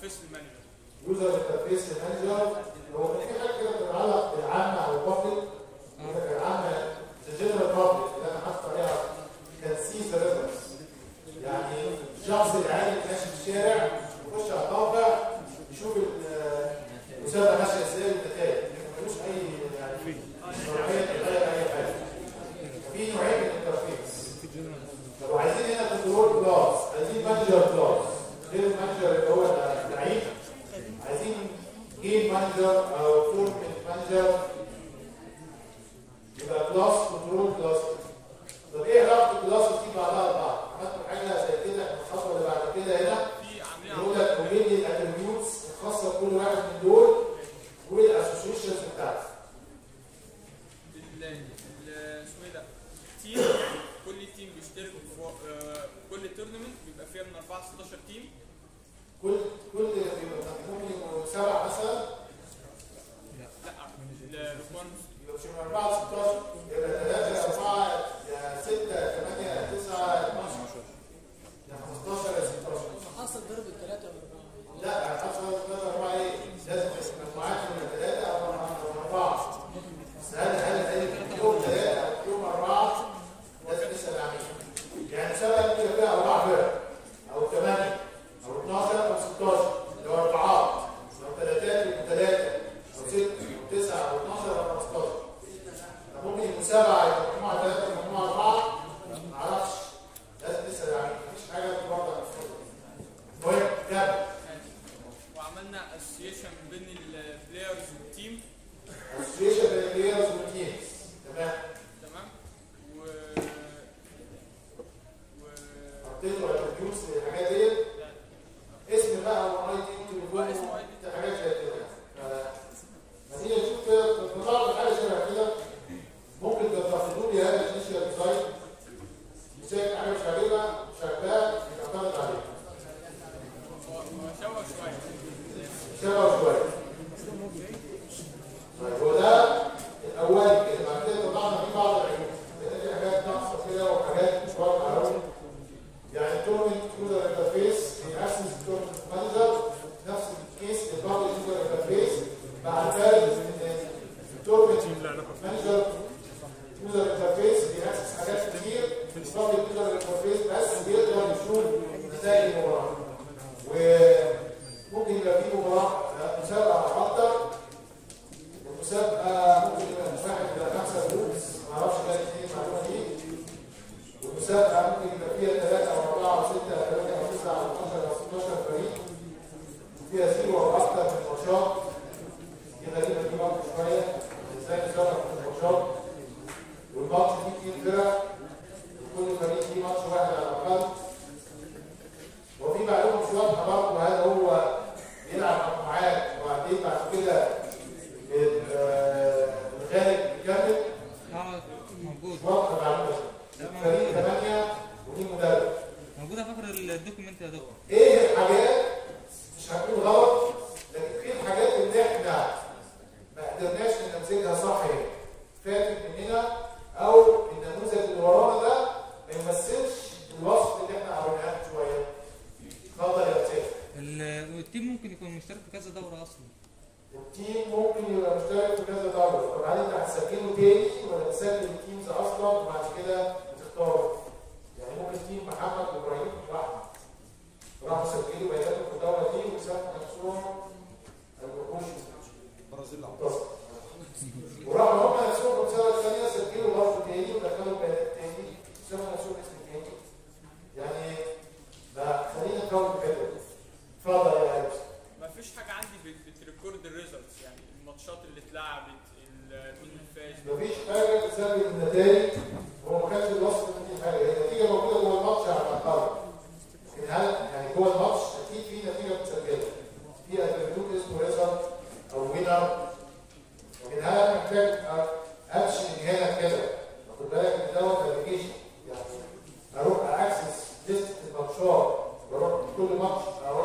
ال interface ال manager. user interface ال manager. هو في حاجة كده بتتعلق بالعامه أو ال public بيشتركوا في آه، كل تورنمنت بيبقى فيها من 4 16 تيم كل كل ممكن سبع مثلا؟ لا لا. 4 16 ال team ممكن يكون مشترك في كذا دورة أصلا. ال team ممكن يبقى مشترك في كذا دورة. وبعدين انت هتسجله تاني ولا تسجل ال teams أصلا وبعد كده تختار يعني ممكن team محمد وإبراهيم واحمد راحوا سجلوا بياناتهم في الدورة دي وسجلوا نفسهم. ما أو البرازيل وراحوا هم نفسهم في السنة الثانية سجلوا برضه تاني ودخلوا بيانات تاني. وسجلوا نفسهم اسم تاني. يعني بقى خلينا نكون そう。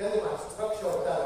إحنا بنتكلم عن الستراكشر بتاع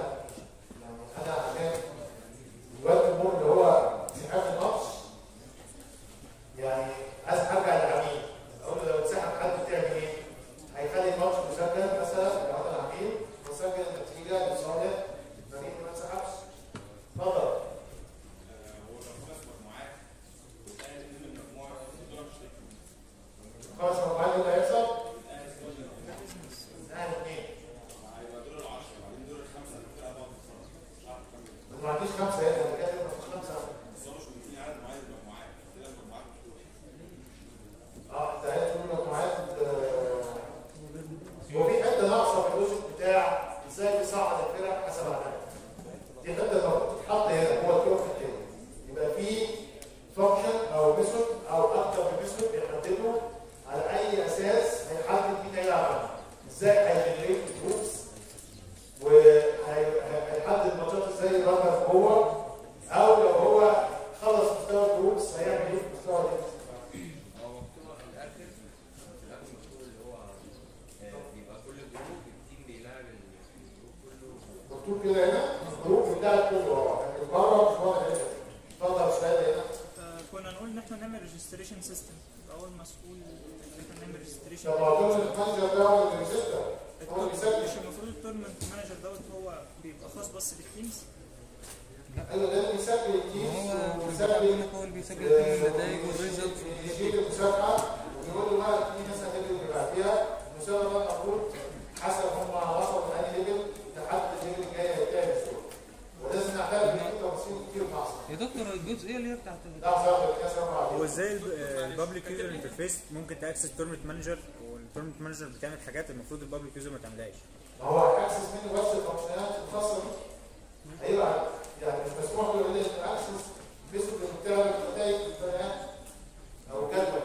system اول مسؤول ان إحنا نعمل registration لو معتمد ال manager ده هو اللي بيسجل هو المفروض ال tournament manager دوت هو بيبقى خاص بس بال teams أيوه ده اللي بيسجل ال teams هو وبيسجل هو اللي بيسجل النتائج وال results يجيب المسابقة ويقول له بقى في مثلا اللي بعديها المسابقة ده المفروض حسب هم وصلوا لأي level لحد ال level الجاي هيتعمل الشغل ولازم نعتبر إن في تفاصيل كتير ناقصه يا دكتور الجزئية اللي هي بتاعت ده صعب الكاس أربع هو إزاي ال public user interface ممكن ت access tournament manager وال tournament manager بتعمل حاجات المفروض ال public user ما تعملهاش. هو هي access منه بس ال functional ات الخاصة بيه. أيوه يعني مش مسموح له access البيانات أو جدول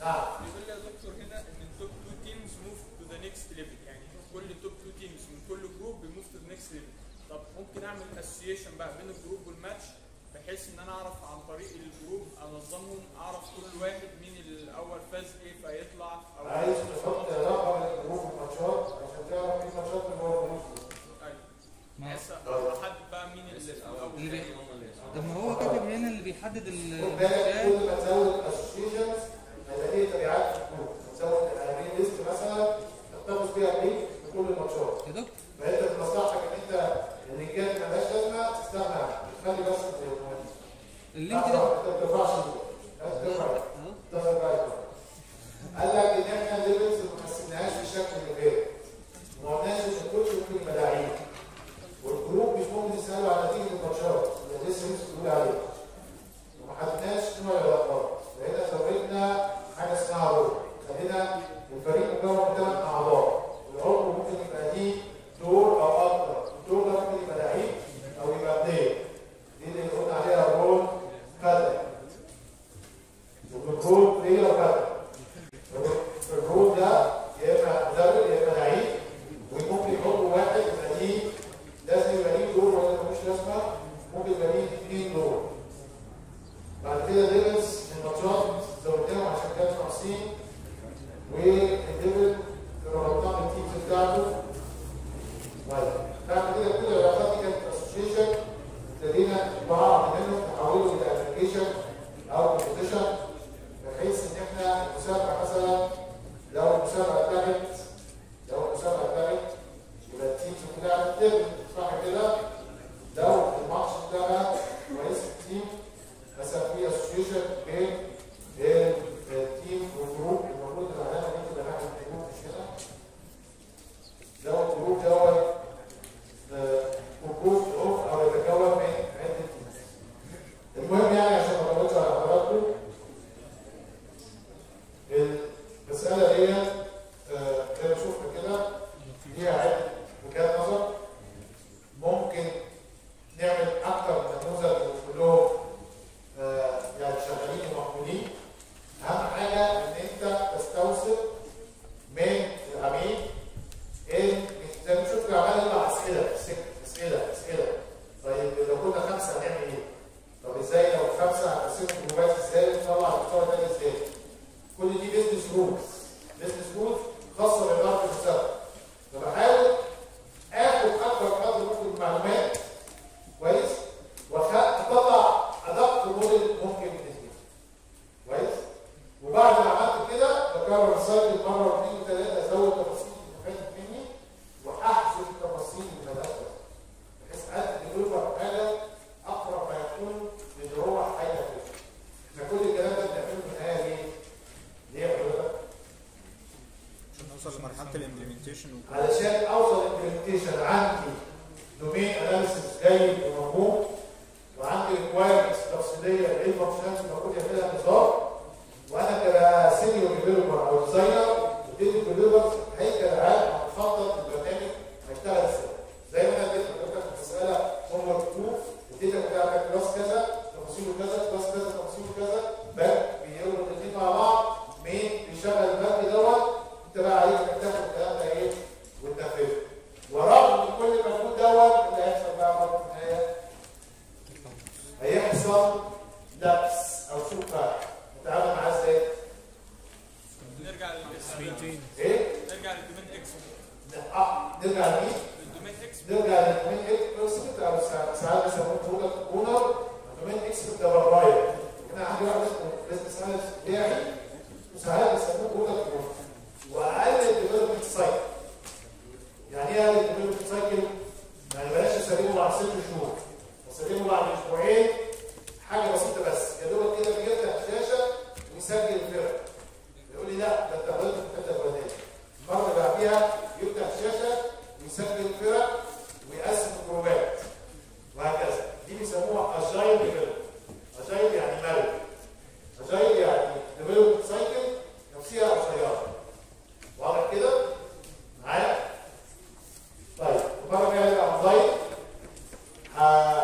نعم. بيقول لي يا دكتور هنا إن ال top 2 تيمز موف تو ذا نيكست ليفل يعني كل top 2 teams من كل group بي move to the next level طب ممكن أعمل association بقى بين ال group وال match بحيث إن أنا أعرف عن طريق ال group انظمهم أعرف كل واحد مين الأول فاز إيه فيطلع أو عايز تحط رقم ل group الماتشات عشان تعرف مين الماتشات اللي هو أيوه. ما بحيث احدد بقى مين اللي الأول. طب ما هو كاتب هنا اللي بيحدد خد بالك ال كل ما تزود الاسوشيشنز ليه تبعات في ال group. تزود ال main list مثلا تحتفظ بيها في كل الماتشات. يا دكتور. فانت في مصلحتك إن أنت اللينكات مالهاش لازمة تستغنى عنها تخلي بس اللينك ده Валя. اتكرر صلي مرتين ثلاثة زوج صغيره وتبتدي تدرس هي العاب هتفضل البرنامج من ثلاث سنين زي ما أنا اديت لحضرتك المساله number 2 اديتك بقى class كذا تفاصيله كذا class كذا تفاصيله كذا بل بيقولوا الاثنين مع بعض مين بيشغل البند دوت أنت بقى عليك إنك تاخد الكلام ده إيه؟ وتنفذه. ورغم كل المجهود دوت اللي هيحصل بقى برضه في النهاية هيحصل لبس أو سوء فهم Delgadinho. Delgadinho. Eu sempre trago, sabe? Uh...